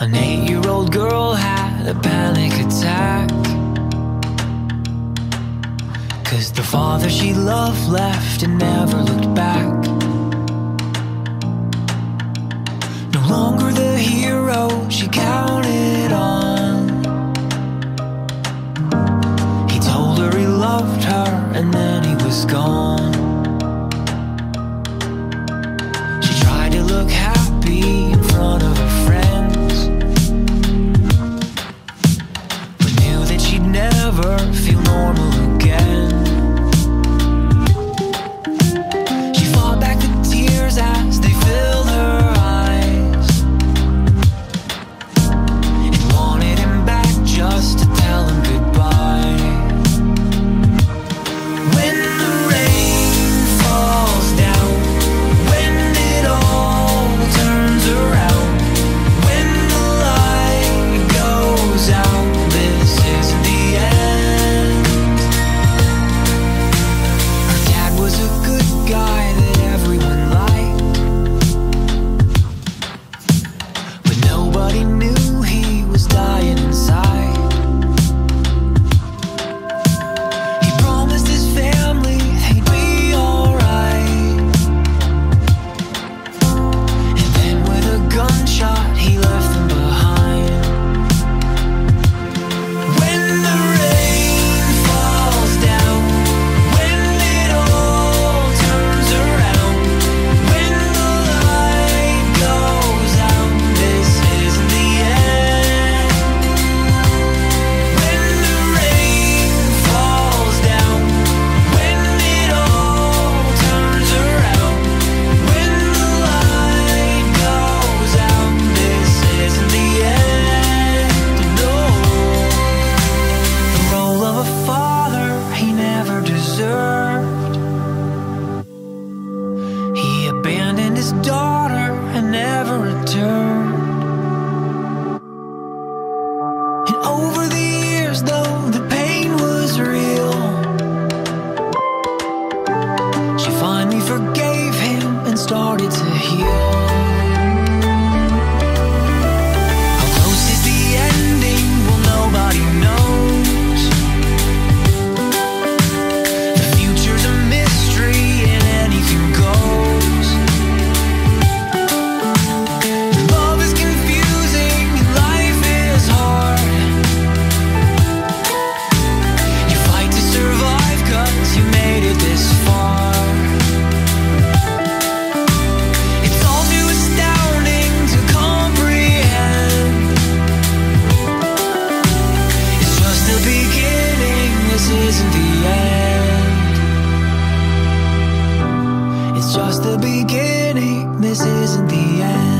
An eight year old girl had a panic attack. Cause the father she loved left and never looked back. No longer the hero she counted on. He told her he loved her and then he was gone. deserved. He abandoned his daughter and never returned. And over the years, though the pain was real, she finally forgave him and started to heal. the beginning, this isn't the end.